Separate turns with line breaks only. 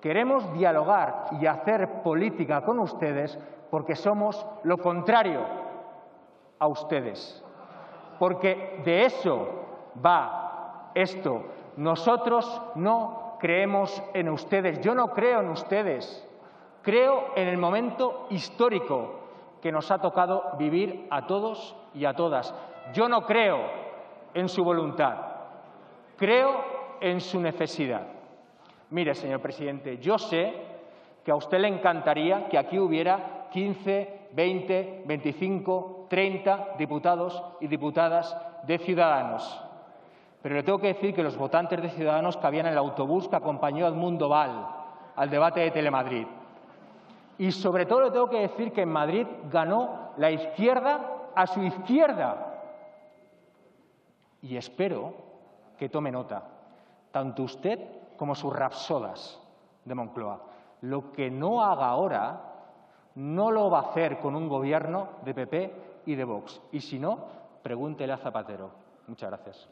Queremos dialogar y hacer política con ustedes porque somos lo contrario a ustedes. Porque de eso va esto. Nosotros no creemos en ustedes. Yo no creo en ustedes. Creo en el momento histórico que nos ha tocado vivir a todos y a todas. Yo no creo en su voluntad. Creo en su necesidad. Mire, señor presidente, yo sé que a usted le encantaría que aquí hubiera 15, 20, 25, 30 diputados y diputadas de Ciudadanos. Pero le tengo que decir que los votantes de Ciudadanos cabían en el autobús que acompañó a Edmundo Val al debate de Telemadrid. Y sobre todo le tengo que decir que en Madrid ganó la izquierda a su izquierda. Y espero que tome nota, tanto usted como sus rapsodas de Moncloa. Lo que no haga ahora no lo va a hacer con un gobierno de PP y de Vox. Y si no, pregúntele a Zapatero. Muchas gracias.